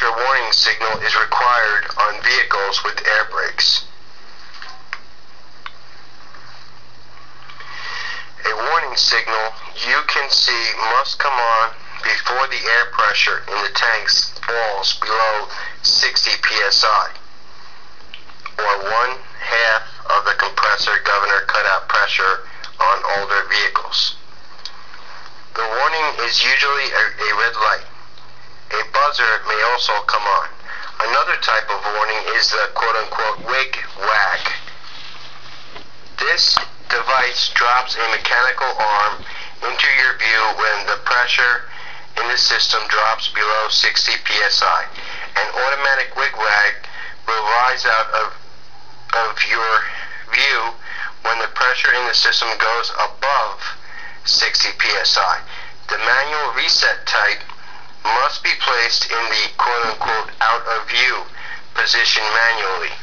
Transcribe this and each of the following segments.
pressure warning signal is required on vehicles with air brakes. A warning signal you can see must come on before the air pressure in the tanks falls below 60 psi, or one half of the compressor governor cutout pressure on older vehicles. The warning is usually a, a red light. A buzzer may also come on. Another type of warning is the quote-unquote wig wag. This device drops a mechanical arm into your view when the pressure in the system drops below 60 psi. An automatic wig wag will rise out of, of your view when the pressure in the system goes above 60 psi. The manual reset type must be placed in the quote-unquote out of view position manually.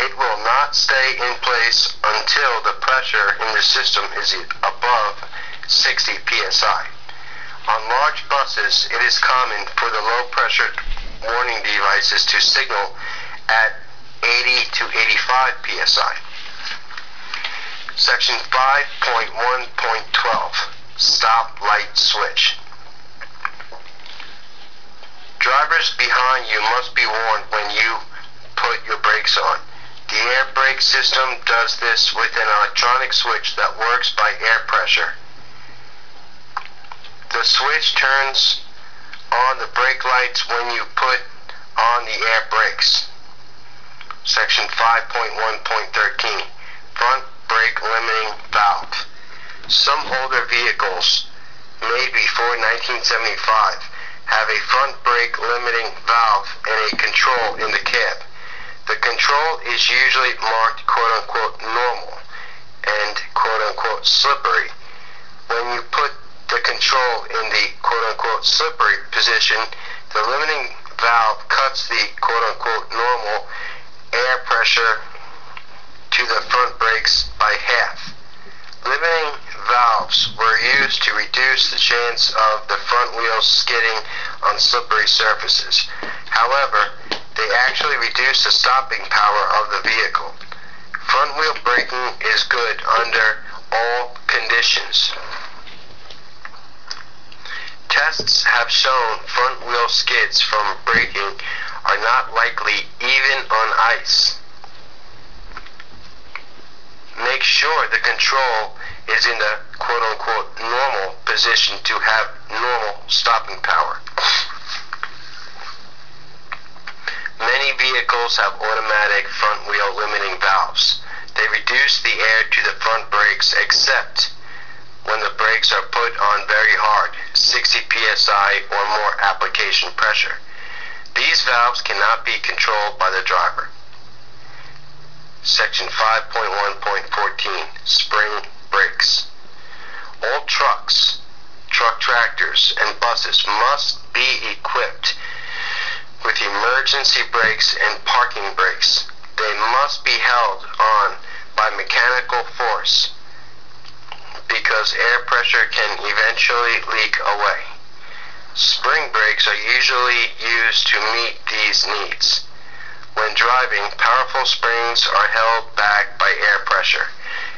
It will not stay in place until the pressure in the system is above 60 psi. On large buses, it is common for the low pressure warning devices to signal at 80 to 85 psi. Section 5.1.12 Stop Light Switch. Drivers behind you must be warned when you put your brakes on. The air brake system does this with an electronic switch that works by air pressure. The switch turns on the brake lights when you put on the air brakes. Section 5.1.13 Front brake limiting valve. Some older vehicles made before 1975 have a front brake limiting valve and a control in the cab. The control is usually marked quote unquote normal and quote unquote slippery. When you put the control in the quote-unquote slippery position, the limiting valve cuts the quote-unquote normal air pressure to the front brakes by half. Limiting valves were used to reduce the chance of the front wheels skidding on slippery surfaces. However, they actually reduce the stopping power of the vehicle. Front wheel braking is good under all conditions. Tests have shown front wheel skids from braking are not likely even on ice. Make sure the control is in the quote unquote normal position to have normal stopping power. Many vehicles have automatic front wheel limiting valves. They reduce the air to the front brakes except when the brakes are put on very hard, 60 psi or more application pressure. These valves cannot be controlled by the driver. Section 5.1.14 Spring Brakes. All trucks, truck tractors, and buses must be equipped with emergency brakes and parking brakes. They must be held on by mechanical force because air pressure can eventually leak away. Spring brakes are usually used to meet these needs. When driving, powerful springs are held back by air pressure.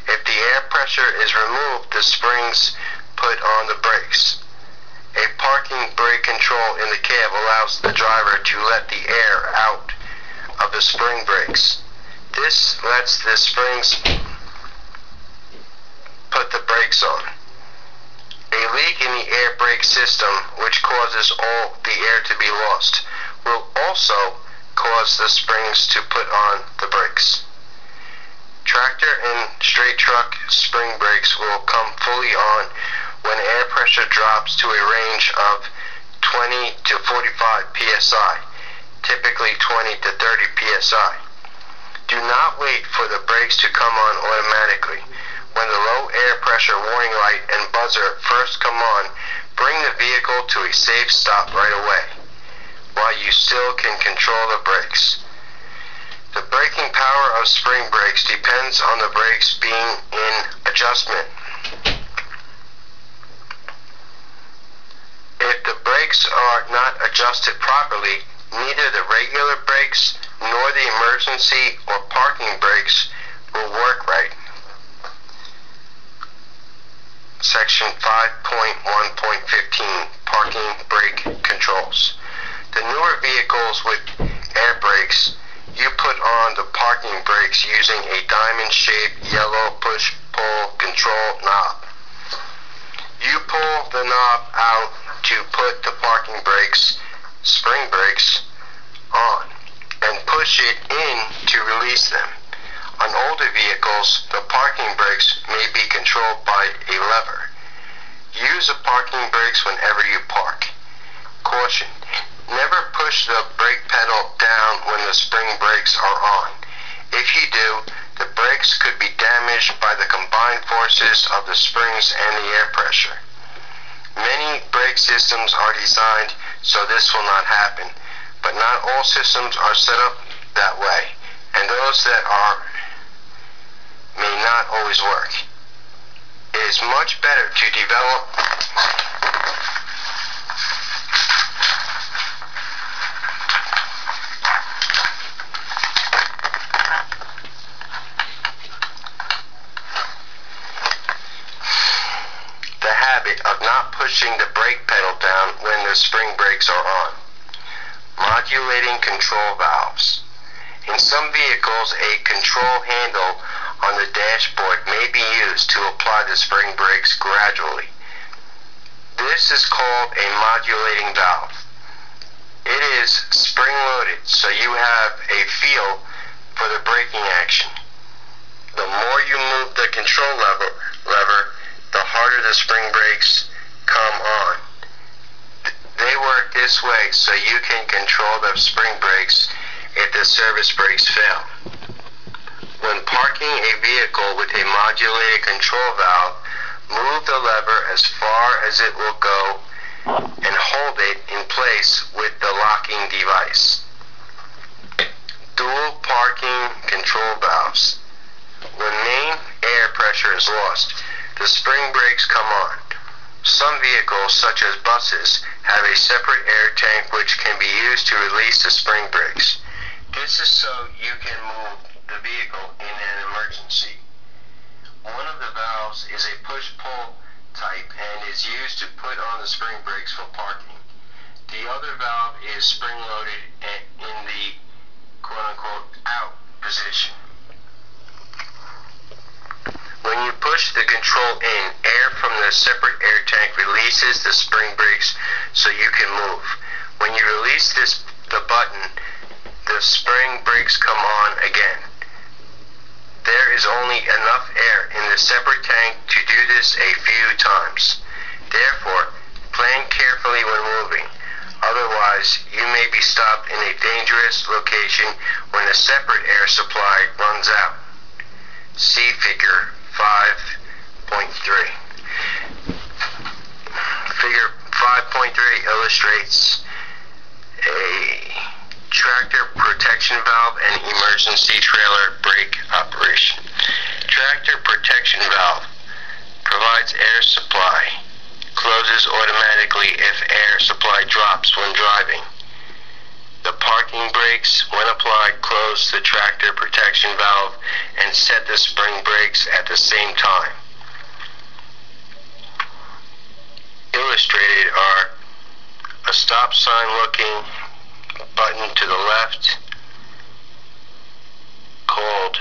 If the air pressure is removed, the springs put on the brakes. A parking brake control in the cab allows the driver to let the air out of the spring brakes. This lets the springs put the brakes on. A leak in the air brake system, which causes all the air to be lost, will also cause the springs to put on the brakes. Tractor and straight truck spring brakes will come fully on when air pressure drops to a range of 20 to 45 psi, typically 20 to 30 psi. Do not wait for the brakes to come on automatically. When the low air pressure warning light and buzzer first come on, bring the vehicle to a safe stop right away, while you still can control the brakes. Spring brakes depends on the brakes being in adjustment. If the brakes are not adjusted properly, neither the regular brakes nor the emergency or parking brakes will work right. Section 5.1.15 Parking Brake Controls. The newer vehicles with air brakes, you put on the parking brakes using a diamond-shaped yellow push-pull control knob. You pull the knob out to put the parking brakes, spring brakes, on and push it in to release them. On older vehicles, the parking brakes may be controlled by a lever. Use the parking brakes whenever you park. Caution. Never push the brake pedal down when the spring brakes are on. If you do, the brakes could be damaged by the combined forces of the springs and the air pressure. Many brake systems are designed so this will not happen, but not all systems are set up that way, and those that are may not always work. It is much better to develop the habit of not pushing the brake pedal down when the spring brakes are on. Modulating control valves. In some vehicles, a control handle on the dashboard may be used to apply the spring brakes gradually. This is called a modulating valve. It is spring loaded, so you have a feel for the braking action. The more you move the control lever, lever the harder the spring brakes come on. They work this way so you can control the spring brakes if the service brakes fail. When parking a vehicle with a modulated control valve, move the lever as far as it will go and hold it in place with the locking device. Dual parking control valves. When main air pressure is lost, the spring brakes come on. Some vehicles, such as buses, have a separate air tank which can be used to release the spring brakes. This is so you can move the vehicle in an emergency. One of the valves is a push-pull type and is used to put on the spring brakes for parking. The other valve is spring-loaded in the quote-unquote out position. When you push the control in, air from the separate air tank releases the spring brakes so you can move. When you release this the button, the spring brakes come on again. There is only enough air in the separate tank to do this a few times. Therefore, plan carefully when moving. Otherwise, you may be stopped in a dangerous location when the separate air supply runs out. See figure 5.3. Figure 5.3 illustrates a tractor protection valve and emergency trailer brake operation. Tractor protection valve provides air supply, closes automatically if air supply drops when driving. Parking brakes, when applied, close the tractor protection valve and set the spring brakes at the same time. Illustrated are a stop sign looking button to the left called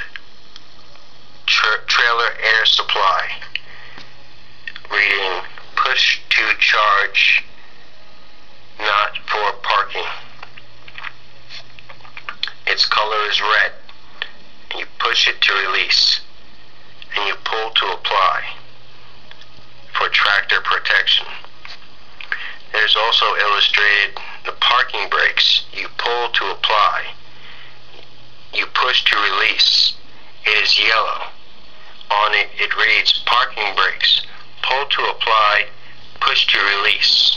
tra- trailer air supply reading push to charge not for parking its color is red and you push it to release and you pull to apply for tractor protection there's also illustrated the parking brakes. You pull to apply. You push to release. It is yellow. On it, it reads parking brakes. Pull to apply. Push to release.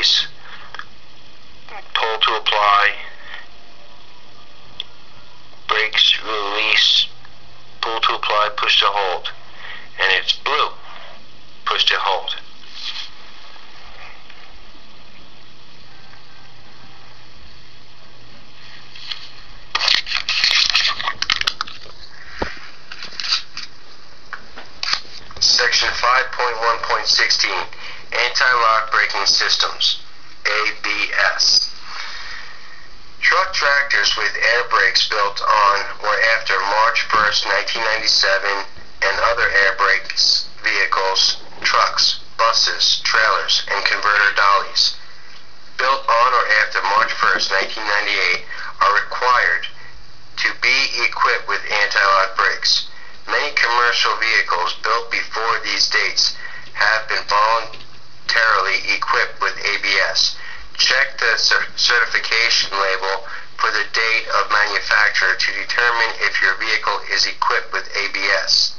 case, to apply, brakes release, pull to apply, push to hold, and it's blue, push to hold. Section 5.1.16 Anti-Lock Braking Systems ABS Truck tractors with air brakes built on or after March 1st, 1997 and other air brakes vehicles, trucks, buses, trailers, and converter dollies built on or after March 1st, 1998 are required to be equipped with anti-lock brakes. Many commercial vehicles built before these dates have been voluntarily equipped with ABS. Check the certification label for the date of manufacture to determine if your vehicle is equipped with ABS.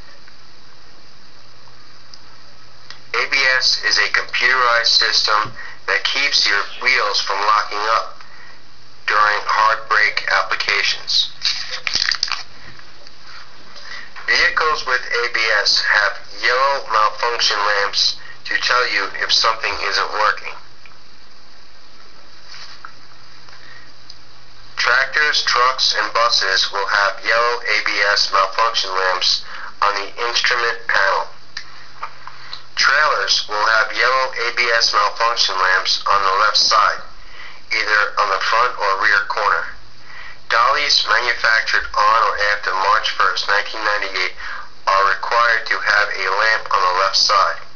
ABS is a computerized system that keeps your wheels from locking up during hard brake applications. Vehicles with ABS have yellow malfunction lamps to tell you if something isn't working. Tractors, trucks, and buses will have yellow ABS malfunction lamps on the instrument panel. Trailers will have yellow ABS malfunction lamps on the left side, either on the front or rear corner. Dollies manufactured on or after March 1st, 1998 are required to have a lamp on the left side.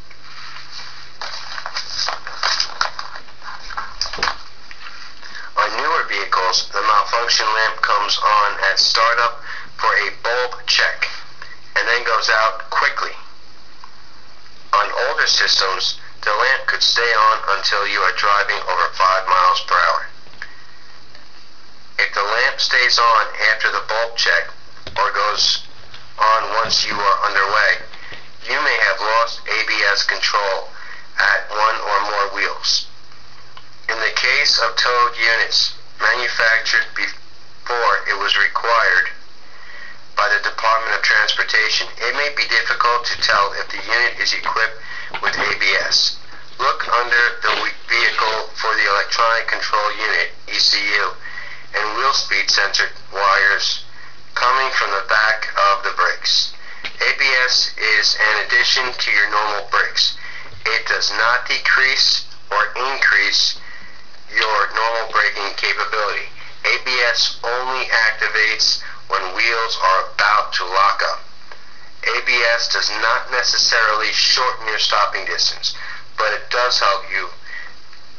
Newer vehicles, the malfunction lamp comes on at startup for a bulb check and then goes out quickly. On older systems, the lamp could stay on until you are driving over 5 miles per hour. If the lamp stays on after the bulb check or goes on once you are underway, you may have lost ABS control at one or more wheels. In the case of towed units manufactured before it was required by the Department of Transportation, it may be difficult to tell if the unit is equipped with ABS. Look under the vehicle for the Electronic Control Unit, ECU, and wheel speed sensor wires coming from the back of the brakes. ABS is an addition to your normal brakes. It does not decrease or increase your normal braking capability. ABS only activates when wheels are about to lock up. ABS does not necessarily shorten your stopping distance, but it does help you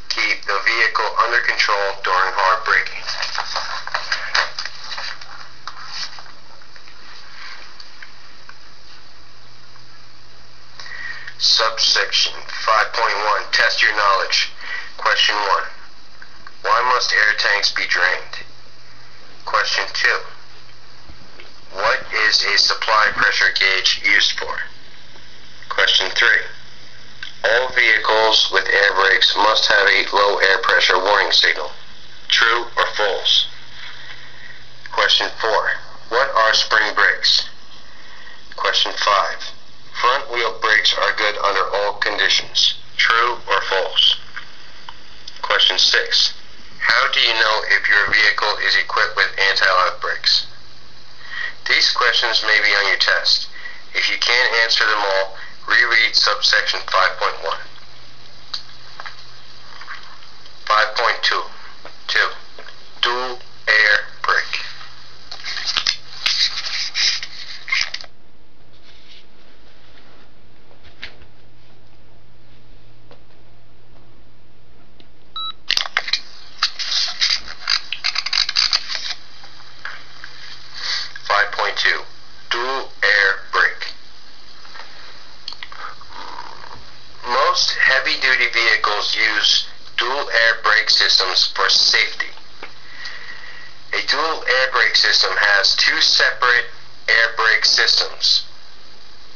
keep the vehicle under control during hard braking. Subsection 5.1 Test your knowledge. Question 1. Why must air tanks be drained? Question 2. What is a supply pressure gauge used for? Question 3. All vehicles with air brakes must have a low air pressure warning signal. True or false? Question 4. What are spring brakes? Question 5. Front wheel brakes are good under all conditions. True or false? Question 6. How do you know if your vehicle is equipped with anti-lock brakes? These questions may be on your test. If you can't answer them all, reread subsection 5.1. 5.2. 2. Dual air brake. Five point two. Dual air brake. Most heavy-duty vehicles use dual air brake systems for safety. A dual air brake system has two separate air brake systems,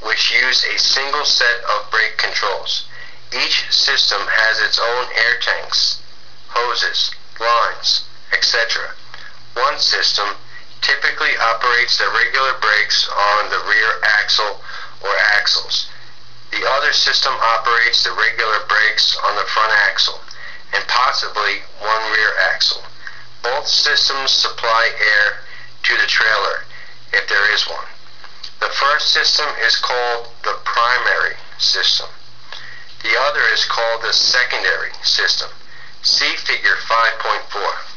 which use a single set of brake controls. Each system has its own air tanks, hoses, lines, etc. One system typically operates the regular brakes on the rear axle or axles. The other system operates the regular brakes on the front axle and possibly one rear axle. Both systems supply air to the trailer if there is one. The first system is called the primary system. The other is called the secondary system. See figure 5.4.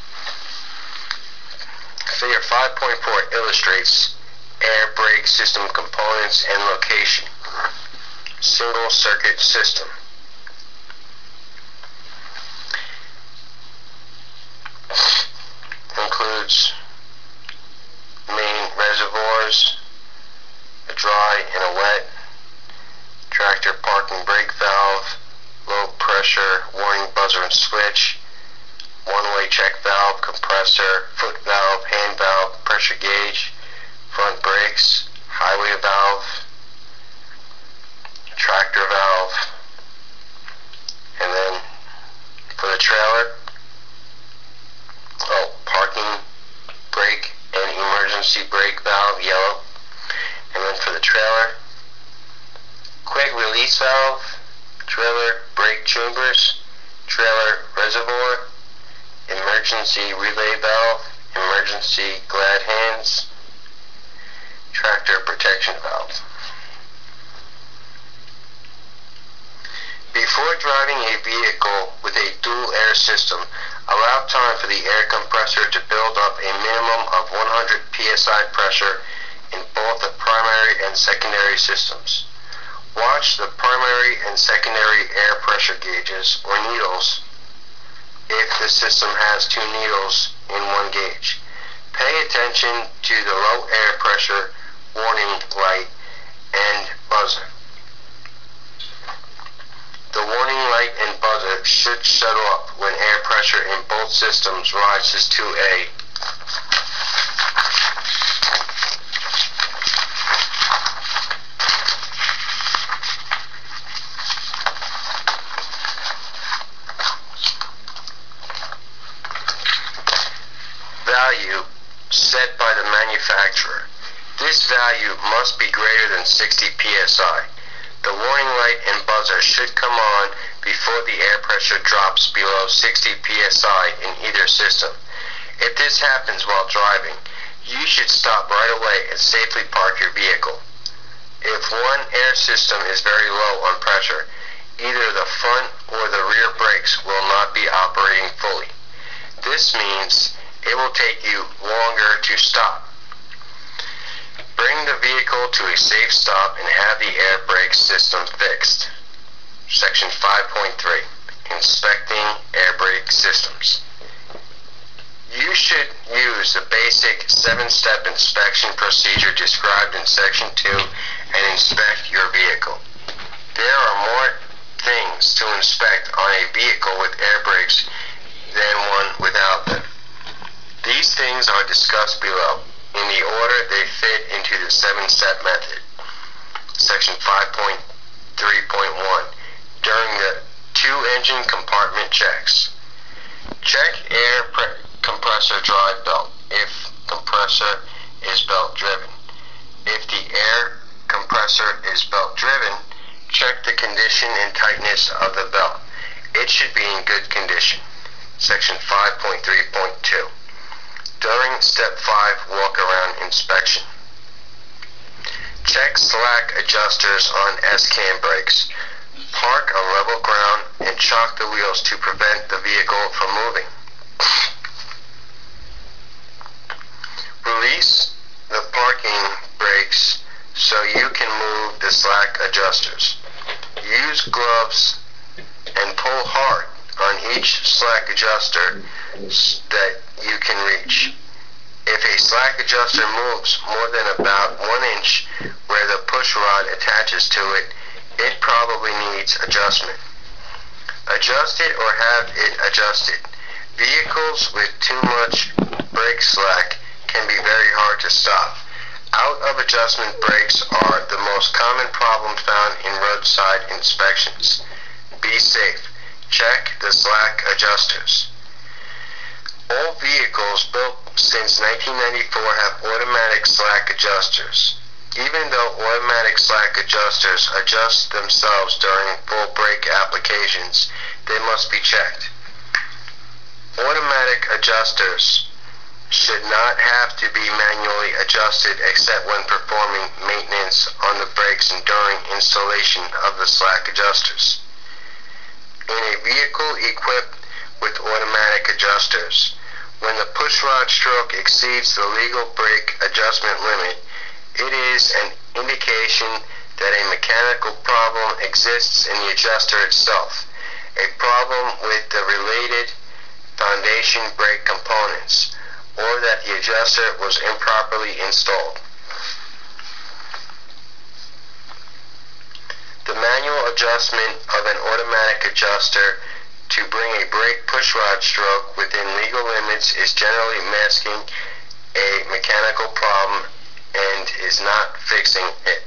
Figure 5.4 illustrates air brake system components and location. Single circuit system. Includes main reservoirs, a dry and a wet, tractor parking brake valve, low pressure switch, one-way check valve, compressor, foot valve, hand valve, pressure gauge, front brakes, highway valve, tractor valve, and then for the trailer, oh, parking brake and emergency brake valve, yellow, and then for the trailer, quick release valve, trailer brake chambers, trailer reservoir, emergency relay valve, emergency glad hands, tractor protection valve. Before driving a vehicle with a dual air system, allow time for the air compressor to build up a minimum of 100 psi pressure in both the primary and secondary systems. Watch the primary and secondary air pressure gauges or needles if the system has two needles in one gauge. Pay attention to the low air pressure warning light and buzzer. The warning light and buzzer should shut off when air pressure in both systems rises to a value set by the manufacturer. This value must be greater than 60 psi. The warning light and buzzer should come on before the air pressure drops below 60 psi in either system. If this happens while driving, you should stop right away and safely park your vehicle. If one air system is very low on pressure, either the front or the rear brakes will not be operating fully. This means it will take you longer to stop. Bring the vehicle to a safe stop and have the air brake system fixed. Section 5.3 Inspecting Air Brake Systems. You should use the basic seven-step inspection procedure described in Section 2 and inspect your vehicle. There are more things to inspect on a vehicle with air brakes than one without them. These things are discussed below in the order they fit into the seven-step method. Section 5.3.1 During the two engine compartment checks. Check air compressor drive belt if compressor is belt driven. If the air compressor is belt driven, check the condition and tightness of the belt. It should be in good condition. Section 5.3.2 during step 5 walk around inspection. Check slack adjusters on S-cam brakes. Park on level ground and chock the wheels to prevent the vehicle from moving. Release the parking brakes so you can move the slack adjusters. Use gloves and pull hard on each slack adjuster that you can reach. If a slack adjuster moves more than about one inch where the push rod attaches to it, it probably needs adjustment. Adjust it or have it adjusted. Vehicles with too much brake slack can be very hard to stop. Out of adjustment brakes are the most common problem found in roadside inspections. Be safe. Check the slack adjusters. All vehicles built since 1994 have automatic slack adjusters. Even though automatic slack adjusters adjust themselves during full brake applications, they must be checked. Automatic adjusters should not have to be manually adjusted except when performing maintenance on the brakes and during installation of the slack adjusters. In a vehicle equipped with automatic adjusters. When the pushrod stroke exceeds the legal brake adjustment limit, it is an indication that a mechanical problem exists in the adjuster itself, a problem with the related foundation brake components, or that the adjuster was improperly installed. The manual adjustment of an automatic adjuster to bring a brake pushrod stroke within legal limits is generally masking a mechanical problem and is not fixing it.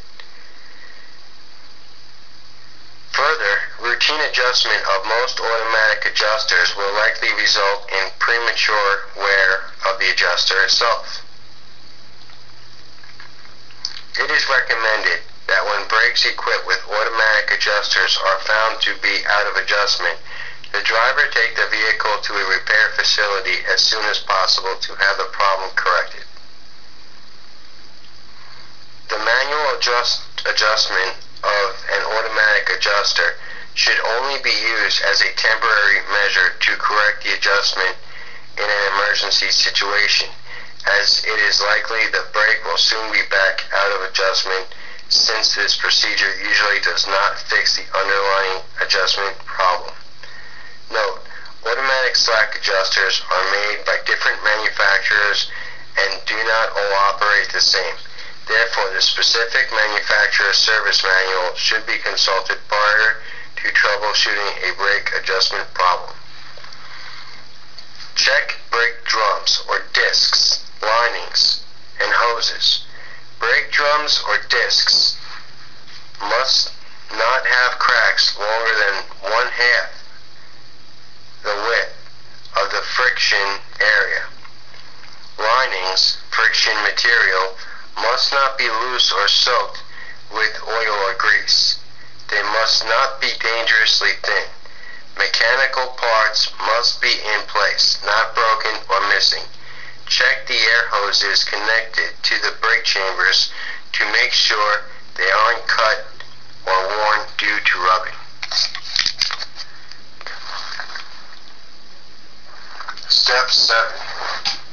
Further, routine adjustment of most automatic adjusters will likely result in premature wear of the adjuster itself. It is recommended that when brakes equipped with automatic adjusters are found to be out of adjustment, the driver take the vehicle to a repair facility as soon as possible to have the problem corrected. The manual adjust, adjustment of an automatic adjuster should only be used as a temporary measure to correct the adjustment in an emergency situation, as it is likely the brake will soon be back out of adjustment since this procedure usually does not fix the underlying adjustment problem. Note, automatic slack adjusters are made by different manufacturers and do not all operate the same. Therefore, the specific manufacturer service manual should be consulted prior to troubleshooting a brake adjustment problem. Check brake drums or discs, linings, and hoses. Brake drums or discs must not have cracks longer than one half the width of the friction area. Linings, friction material, must not be loose or soaked with oil or grease. They must not be dangerously thin. Mechanical parts must be in place, not broken or missing. Check the air hoses connected to the brake chambers to make sure they aren't cut or worn due to rubbing. Step 7.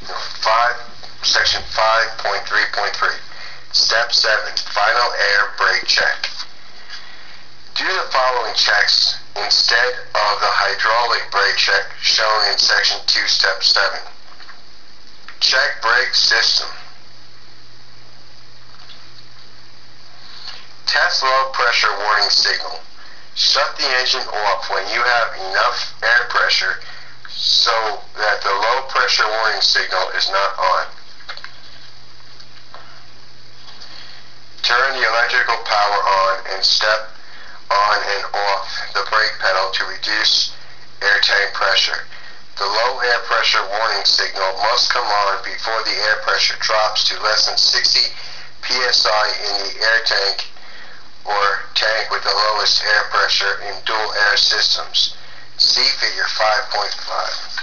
5, section 5.3.3. Step 7. Final air brake check. Do the following checks instead of the hydraulic brake check shown in section 2, step 7. Check brake system. Test low pressure warning signal. Shut the engine off when you have enough air pressure so that the low pressure warning signal is not on. Turn the electrical power on and step on and off the brake pedal to reduce air tank pressure. The low air pressure warning signal must come on before the air pressure drops to less than 60 psi in the air tank or tank with the lowest air pressure in dual air systems. See figure 5.5.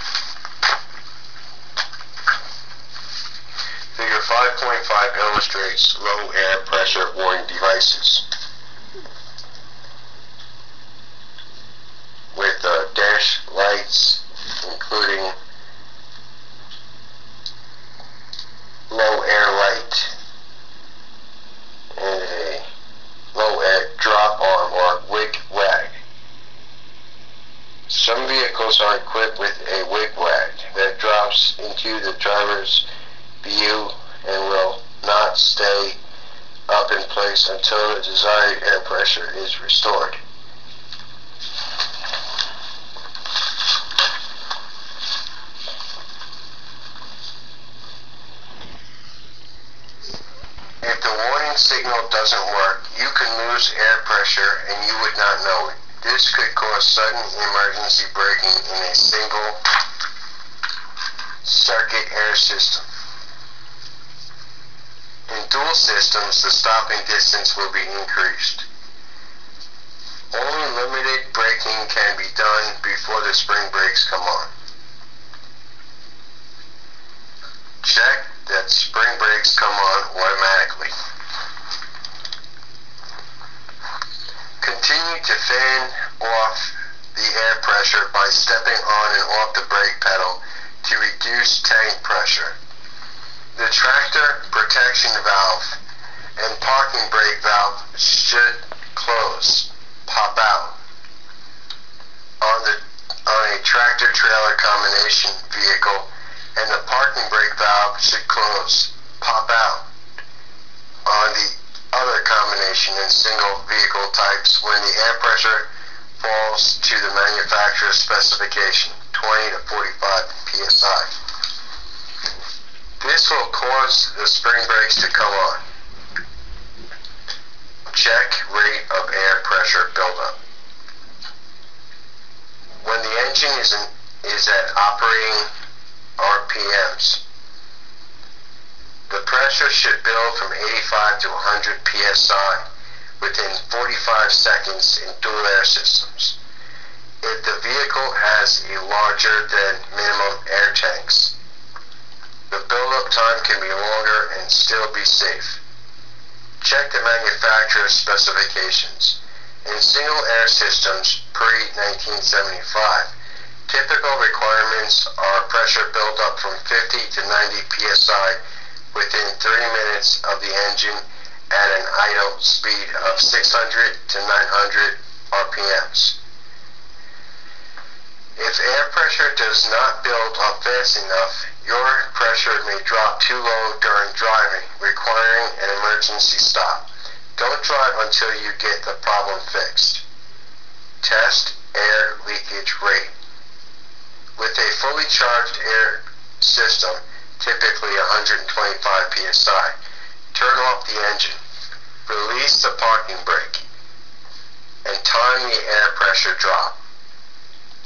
Figure 5.5 illustrates low air pressure warning devices. With uh, dash lights, including low air light and a low air drop arm or wig wag. Some vehicles are equipped with a wig wag that drops into the driver's view and will not stay up in place until the desired air pressure is restored. If the warning signal doesn't work, you can lose air pressure and you would not know it. This could cause sudden emergency braking in a single circuit air system. In dual systems, the stopping distance will be increased. Only limited braking can be done before the spring brakes come on. Check that spring brakes come on automatically. Continue to fan off the air pressure by stepping on and off the brake pedal to reduce tank pressure. The tractor protection valve and parking brake valve should close, pop out. On the on a tractor trailer combination vehicle and the parking brake valve should close, pop out. On the other combination and single vehicle types when the air pressure falls to the manufacturer's specification, 20 to 45 psi. This will cause the spring brakes to come on. Check rate of air pressure buildup. When the engine is, in, is at operating RPMs, the pressure should build from 85 to 100 psi within 45 seconds in dual air systems. If the vehicle has a larger than minimum air tanks, the build-up time can be longer and still be safe. Check the manufacturer's specifications. In single air systems pre-1975, typical requirements are pressure buildup from 50 to 90 psi within 30 minutes of the engine at an idle speed of 600 to 900 RPMs. If air pressure does not build up fast enough, your pressure may drop too low during driving, requiring an emergency stop. Don't drive until you get the problem fixed. Test air leakage rate. With a fully charged air system, typically 125 psi, turn off the engine, release the parking brake, and time the air pressure drop.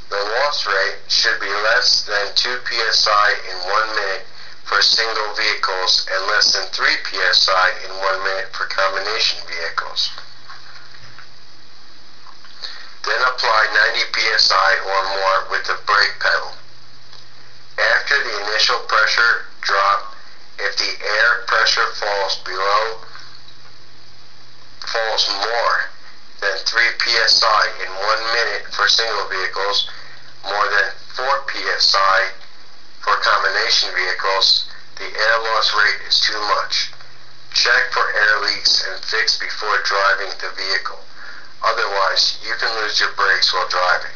The loss rate should be less than 2 psi in 1 minute for single vehicles and less than 3 psi in 1 minute for combination vehicles. Then apply 90 psi or more with the brake pedal. After the initial pressure drop, if the air pressure falls below falls more than 3 psi in 1 minute for single vehicles, more than 4 psi for combination vehicles, the air loss rate is too much. Check for air leaks and fix before driving the vehicle. Otherwise, you can lose your brakes while driving.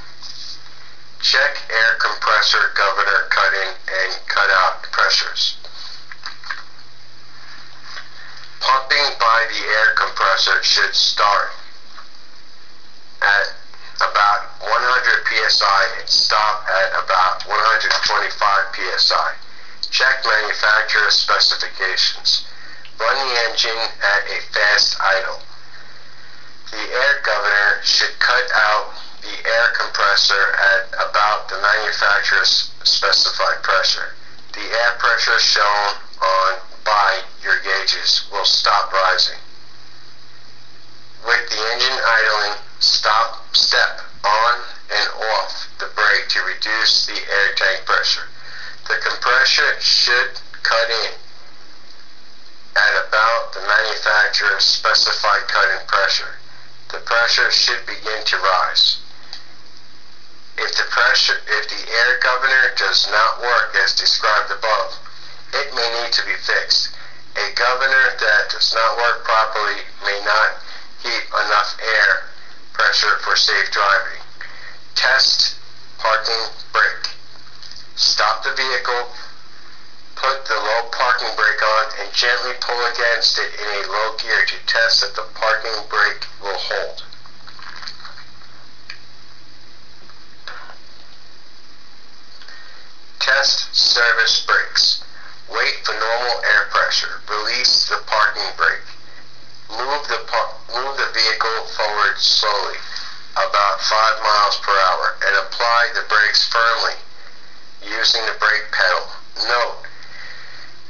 Check air compressor governor cut-in and cut-out pressures. Pumping by the air compressor should start at about 100 psi and stop at about 125 psi. Check manufacturer specifications. Run the engine at a fast idle. The air governor should cut out the air compressor at about the manufacturer's specified pressure. The air pressure shown on by your gauges will stop rising. With the engine idling, stop step on and off the brake to reduce the air tank pressure. The compressor should cut in at about the manufacturer's specified cut-in pressure. The pressure should begin to rise. If the pressure, if the air governor does not work as described above, it may need to be fixed. A governor that does not work properly may not keep enough air pressure for safe driving. Test parking brake. Stop the vehicle, put the low parking brake on, and gently pull against it in a low gear to test that the parking brake will hold. Test service brakes. Wait for normal air pressure. Release the parking brake. Move the, move the vehicle forward slowly, about 5 miles per hour, and apply the brakes firmly using the brake pedal. Note,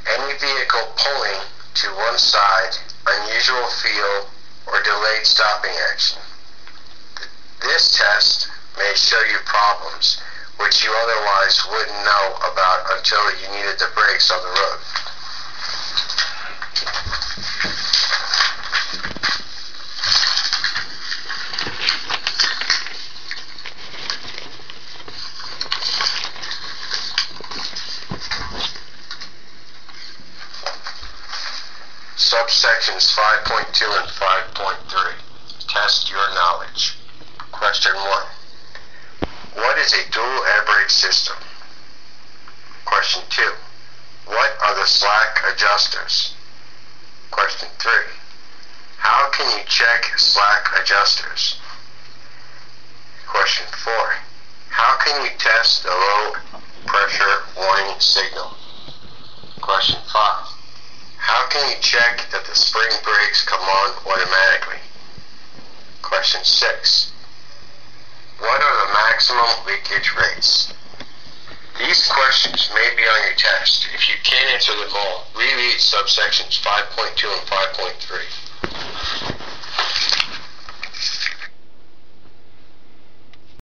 any vehicle pulling to one side, unusual feel, or delayed stopping action. This test may show you problems which you otherwise wouldn't know about until you needed the brakes on the road. Subsections 5.2 and 5.3 Test your knowledge. Question 1. What is a dual air brake system? Question 2. What are the slack adjusters? Question 3. How can you check slack adjusters? Question 4. How can you test the low pressure warning signal? Question 5. How can you check that the spring brakes come on automatically? Question 6. What are the maximum leakage rates? These questions may be on your test. If you can't answer them all, reread subsections 5.2 and 5.3.